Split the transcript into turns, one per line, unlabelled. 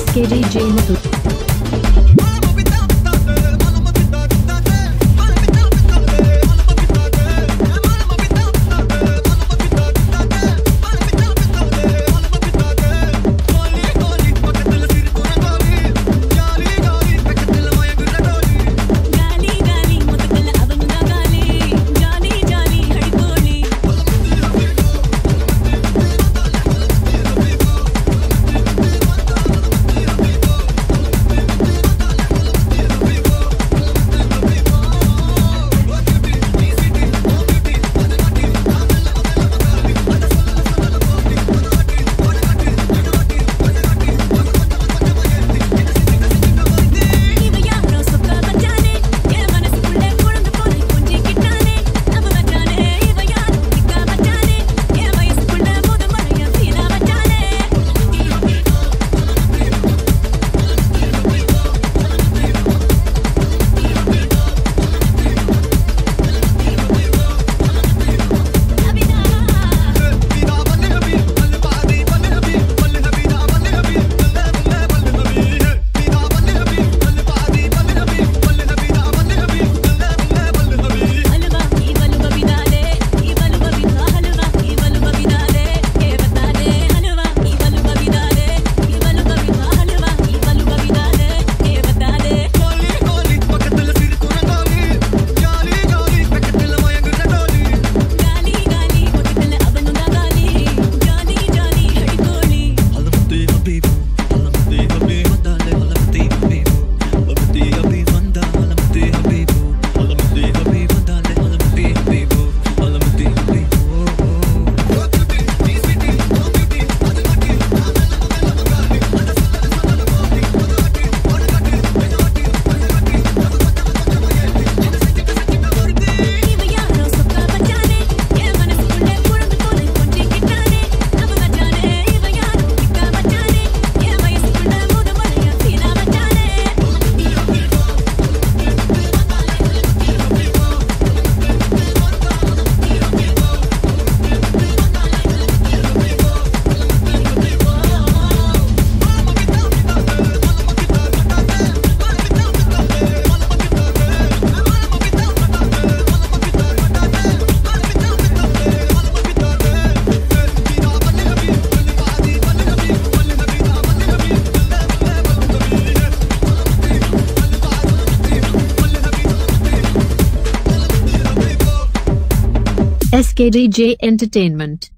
SKDJ Mutlu SKDJ Entertainment.